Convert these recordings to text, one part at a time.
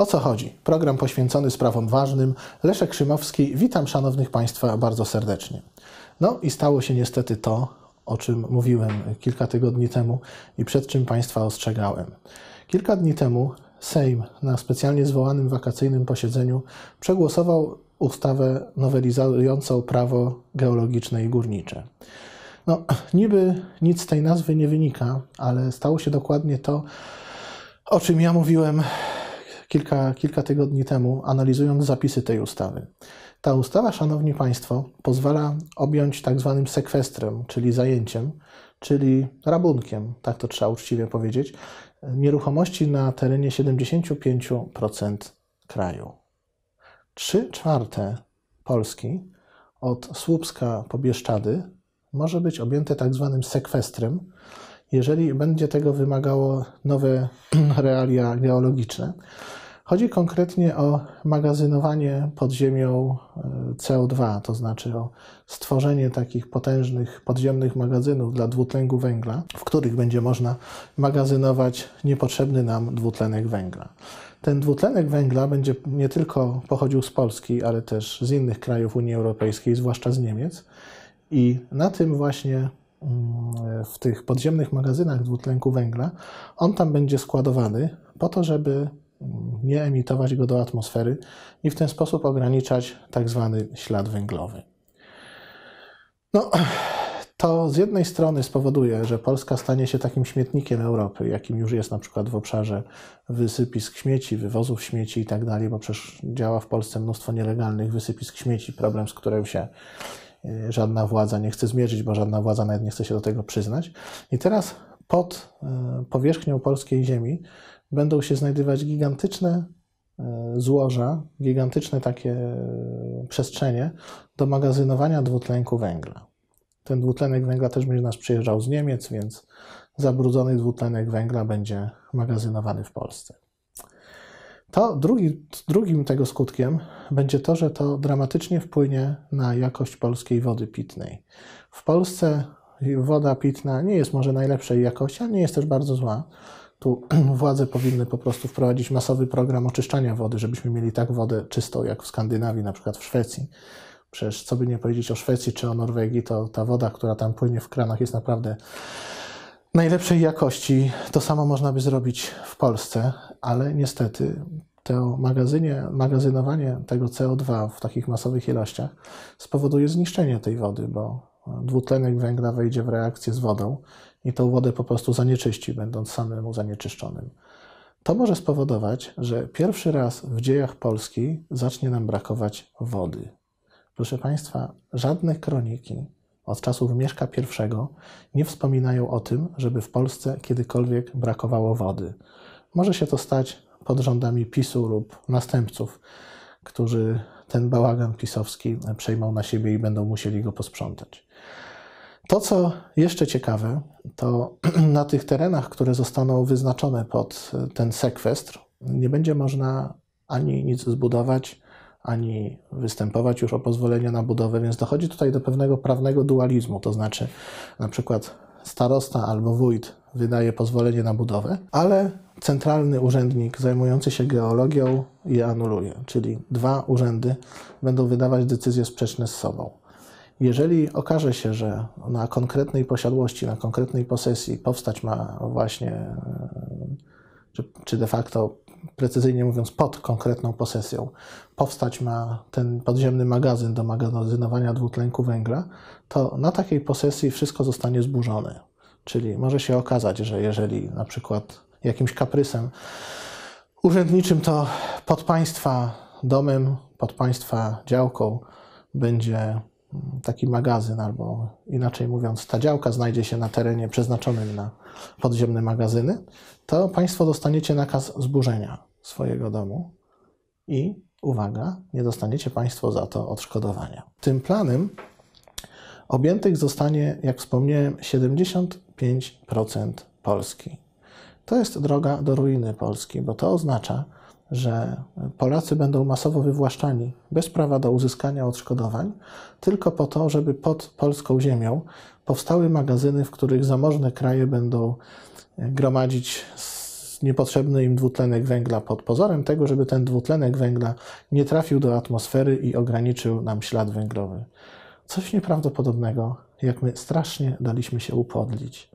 O co chodzi? Program poświęcony sprawom ważnym. Leszek Szymowski, witam szanownych Państwa bardzo serdecznie. No i stało się niestety to, o czym mówiłem kilka tygodni temu i przed czym Państwa ostrzegałem. Kilka dni temu Sejm na specjalnie zwołanym wakacyjnym posiedzeniu przegłosował ustawę nowelizującą prawo geologiczne i górnicze. No, niby nic z tej nazwy nie wynika, ale stało się dokładnie to, o czym ja mówiłem kilka, kilka tygodni temu, analizując zapisy tej ustawy. Ta ustawa, Szanowni Państwo, pozwala objąć tak zwanym sekwestrem, czyli zajęciem, czyli rabunkiem, tak to trzeba uczciwie powiedzieć, nieruchomości na terenie 75% kraju. Trzy czwarte Polski od Słupska po Bieszczady może być objęte tak zwanym sekwestrem, jeżeli będzie tego wymagało nowe realia geologiczne. Chodzi konkretnie o magazynowanie pod ziemią e, CO2, to znaczy o stworzenie takich potężnych podziemnych magazynów dla dwutlenku węgla, w których będzie można magazynować niepotrzebny nam dwutlenek węgla. Ten dwutlenek węgla będzie nie tylko pochodził z Polski, ale też z innych krajów Unii Europejskiej, zwłaszcza z Niemiec. I na tym właśnie mm, w tych podziemnych magazynach dwutlenku węgla on tam będzie składowany po to, żeby nie emitować go do atmosfery i w ten sposób ograniczać tak zwany ślad węglowy. No, to z jednej strony spowoduje, że Polska stanie się takim śmietnikiem Europy, jakim już jest na przykład w obszarze wysypisk śmieci, wywozów śmieci i tak dalej, bo przecież działa w Polsce mnóstwo nielegalnych wysypisk śmieci, problem z którym się y, żadna władza nie chce zmierzyć, bo żadna władza nawet nie chce się do tego przyznać. I teraz pod y, powierzchnią polskiej ziemi będą się znajdować gigantyczne e, złoża, gigantyczne takie e, przestrzenie do magazynowania dwutlenku węgla. Ten dwutlenek węgla też będzie nas przyjeżdżał z Niemiec, więc zabrudzony dwutlenek węgla będzie magazynowany w Polsce. To drugi, drugim tego skutkiem będzie to, że to dramatycznie wpłynie na jakość polskiej wody pitnej. W Polsce woda pitna nie jest może najlepszej jakości, ale nie jest też bardzo zła. Tu władze powinny po prostu wprowadzić masowy program oczyszczania wody, żebyśmy mieli tak wodę czystą jak w Skandynawii, na przykład w Szwecji. Przecież co by nie powiedzieć o Szwecji czy o Norwegii, to ta woda, która tam płynie w kranach jest naprawdę najlepszej jakości. To samo można by zrobić w Polsce, ale niestety to magazynie, magazynowanie tego CO2 w takich masowych ilościach spowoduje zniszczenie tej wody, bo dwutlenek węgla wejdzie w reakcję z wodą i tą wodę po prostu zanieczyści, będąc samemu zanieczyszczonym. To może spowodować, że pierwszy raz w dziejach Polski zacznie nam brakować wody. Proszę Państwa, żadne kroniki od czasów Mieszka I nie wspominają o tym, żeby w Polsce kiedykolwiek brakowało wody. Może się to stać pod rządami PiSu lub następców, którzy ten bałagan pisowski przejmą na siebie i będą musieli go posprzątać. To, co jeszcze ciekawe, to na tych terenach, które zostaną wyznaczone pod ten sekwestr, nie będzie można ani nic zbudować, ani występować już o pozwolenie na budowę, więc dochodzi tutaj do pewnego prawnego dualizmu, to znaczy na przykład starosta albo wójt wydaje pozwolenie na budowę, ale centralny urzędnik zajmujący się geologią je anuluje, czyli dwa urzędy będą wydawać decyzje sprzeczne z sobą. Jeżeli okaże się, że na konkretnej posiadłości, na konkretnej posesji powstać ma właśnie, e, czy, czy de facto, precyzyjnie mówiąc, pod konkretną posesją, powstać ma ten podziemny magazyn do magazynowania dwutlenku węgla, to na takiej posesji wszystko zostanie zburzone. Czyli może się okazać, że jeżeli na przykład jakimś kaprysem urzędniczym, to pod państwa domem, pod państwa działką będzie taki magazyn, albo inaczej mówiąc, ta działka znajdzie się na terenie przeznaczonym na podziemne magazyny, to Państwo dostaniecie nakaz zburzenia swojego domu i uwaga, nie dostaniecie Państwo za to odszkodowania. Tym planem objętych zostanie, jak wspomniałem, 75% Polski. To jest droga do ruiny Polski, bo to oznacza, że Polacy będą masowo wywłaszczani bez prawa do uzyskania odszkodowań, tylko po to, żeby pod polską ziemią powstały magazyny, w których zamożne kraje będą gromadzić niepotrzebny im dwutlenek węgla pod pozorem tego, żeby ten dwutlenek węgla nie trafił do atmosfery i ograniczył nam ślad węglowy. Coś nieprawdopodobnego, jak my strasznie daliśmy się upodlić.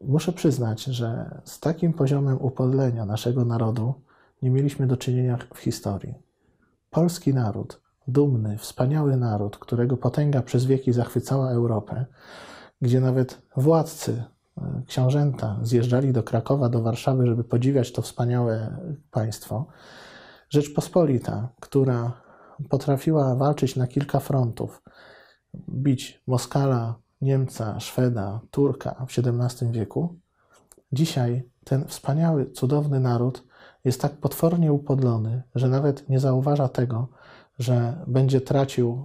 Muszę przyznać, że z takim poziomem upodlenia naszego narodu nie mieliśmy do czynienia w historii. Polski naród, dumny, wspaniały naród, którego potęga przez wieki zachwycała Europę, gdzie nawet władcy, e, książęta zjeżdżali do Krakowa, do Warszawy, żeby podziwiać to wspaniałe państwo. Rzeczpospolita, która potrafiła walczyć na kilka frontów, bić Moskala, Niemca, Szweda, Turka w XVII wieku, dzisiaj ten wspaniały, cudowny naród jest tak potwornie upodlony, że nawet nie zauważa tego, że będzie tracił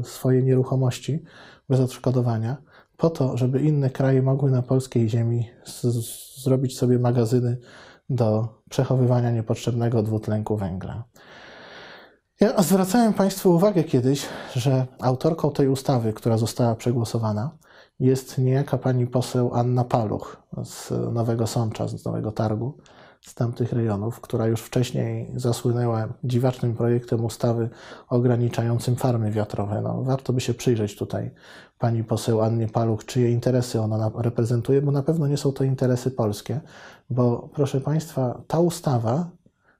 e, swoje nieruchomości bez odszkodowania, po to, żeby inne kraje mogły na polskiej ziemi zrobić sobie magazyny do przechowywania niepotrzebnego dwutlenku węgla. Ja zwracałem Państwu uwagę kiedyś, że autorką tej ustawy, która została przegłosowana, jest niejaka pani poseł Anna Paluch z Nowego Sącza, z Nowego Targu, z tamtych rejonów, która już wcześniej zasłynęła dziwacznym projektem ustawy ograniczającym farmy wiatrowe. No, warto by się przyjrzeć tutaj pani poseł Annie Paluch, czyje interesy ona reprezentuje, bo na pewno nie są to interesy polskie, bo proszę Państwa, ta ustawa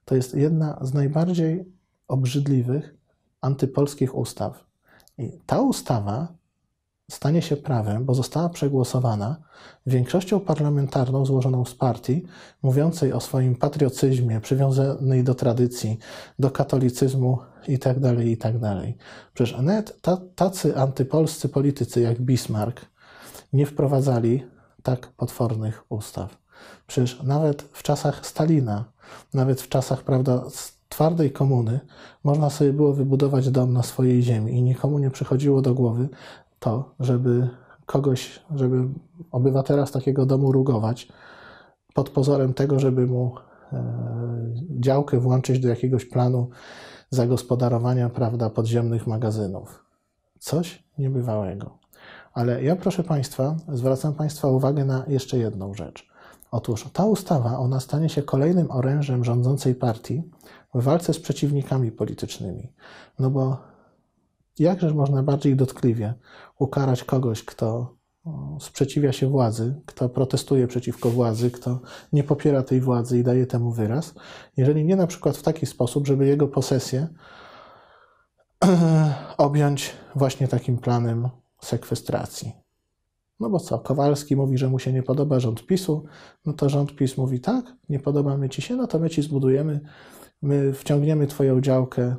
to jest jedna z najbardziej obrzydliwych antypolskich ustaw. I ta ustawa stanie się prawem, bo została przegłosowana większością parlamentarną złożoną z partii, mówiącej o swoim patriotyzmie, przywiązanej do tradycji, do katolicyzmu itd., tak itd. Tak Przecież nawet tacy antypolscy politycy jak Bismarck nie wprowadzali tak potwornych ustaw. Przecież nawet w czasach Stalina, nawet w czasach, prawda, twardej komuny można sobie było wybudować dom na swojej ziemi i nikomu nie przychodziło do głowy to, żeby kogoś, żeby obywatela z takiego domu rugować pod pozorem tego, żeby mu e, działkę włączyć do jakiegoś planu zagospodarowania, prawda, podziemnych magazynów. Coś niebywałego. Ale ja, proszę Państwa, zwracam Państwa uwagę na jeszcze jedną rzecz. Otóż ta ustawa, ona stanie się kolejnym orężem rządzącej partii w walce z przeciwnikami politycznymi. No bo jakżeż można bardziej dotkliwie ukarać kogoś, kto sprzeciwia się władzy, kto protestuje przeciwko władzy, kto nie popiera tej władzy i daje temu wyraz, jeżeli nie na przykład w taki sposób, żeby jego posesję objąć właśnie takim planem sekwestracji. No bo co, Kowalski mówi, że mu się nie podoba rząd PiSu, no to rząd PiS mówi tak, nie podoba ci się, no to my ci zbudujemy, my wciągniemy twoją działkę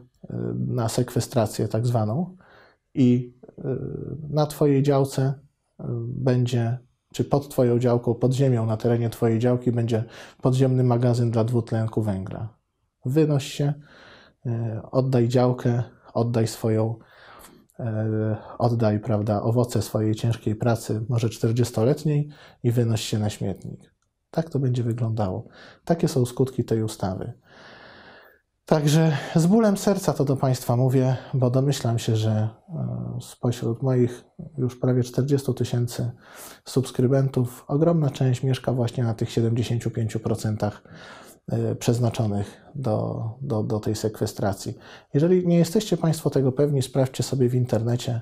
na sekwestrację tak zwaną i y, na twojej działce y, będzie, czy pod twoją działką, pod ziemią, na terenie twojej działki będzie podziemny magazyn dla dwutlenku węgla. Wynoś się, oddaj działkę, oddaj swoją oddaj, prawda, owoce swojej ciężkiej pracy, może 40-letniej i wynoś się na śmietnik. Tak to będzie wyglądało. Takie są skutki tej ustawy. Także z bólem serca to do Państwa mówię, bo domyślam się, że e, spośród moich już prawie 40 tysięcy subskrybentów ogromna część mieszka właśnie na tych 75% E, przeznaczonych do, do, do tej sekwestracji. Jeżeli nie jesteście Państwo tego pewni, sprawdźcie sobie w internecie,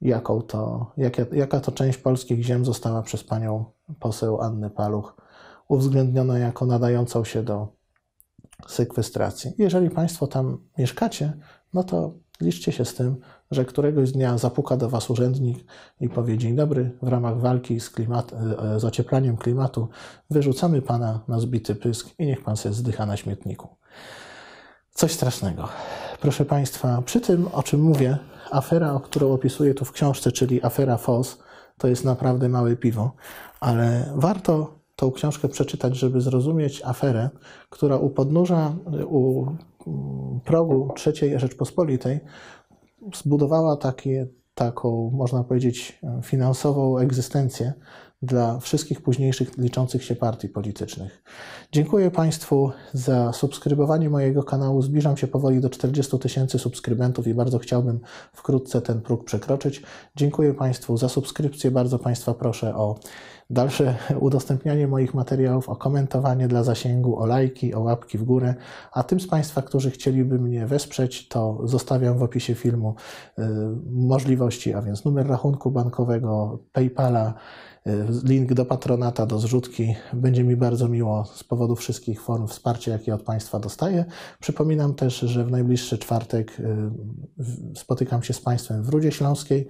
jaką to, jaka, jaka to część polskich ziem została przez panią poseł Annę Paluch uwzględniona jako nadającą się do sekwestracji. Jeżeli Państwo tam mieszkacie, no to liczcie się z tym, że któregoś dnia zapuka do Was urzędnik i powie: Dzień dobry, w ramach walki z, klimat, z ocieplaniem klimatu wyrzucamy Pana na zbity pysk i niech Pan się zdycha na śmietniku. Coś strasznego. Proszę Państwa, przy tym, o czym mówię, afera, którą opisuję tu w książce, czyli afera FOS, to jest naprawdę małe piwo, ale warto tą książkę przeczytać, żeby zrozumieć aferę, która u podnóża, u progu III Rzeczpospolitej zbudowała takie, taką, można powiedzieć, finansową egzystencję dla wszystkich późniejszych liczących się partii politycznych. Dziękuję Państwu za subskrybowanie mojego kanału. Zbliżam się powoli do 40 tysięcy subskrybentów i bardzo chciałbym wkrótce ten próg przekroczyć. Dziękuję Państwu za subskrypcję. Bardzo Państwa proszę o dalsze udostępnianie moich materiałów, o komentowanie dla zasięgu, o lajki, o łapki w górę. A tym z Państwa, którzy chcieliby mnie wesprzeć, to zostawiam w opisie filmu y, możliwości, a więc numer rachunku bankowego, PayPala, y, link do patronata, do zrzutki. Będzie mi bardzo miło z powodu wszystkich form wsparcia, jakie od Państwa dostaję. Przypominam też, że w najbliższy czwartek y, spotykam się z Państwem w Rudzie Śląskiej.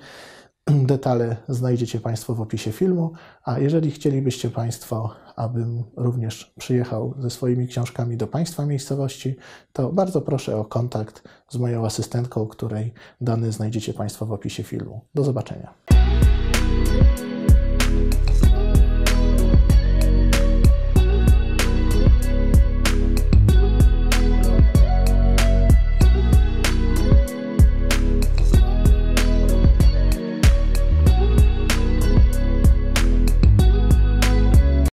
Detale znajdziecie Państwo w opisie filmu, a jeżeli chcielibyście Państwo, abym również przyjechał ze swoimi książkami do Państwa miejscowości, to bardzo proszę o kontakt z moją asystentką, której dane znajdziecie Państwo w opisie filmu. Do zobaczenia.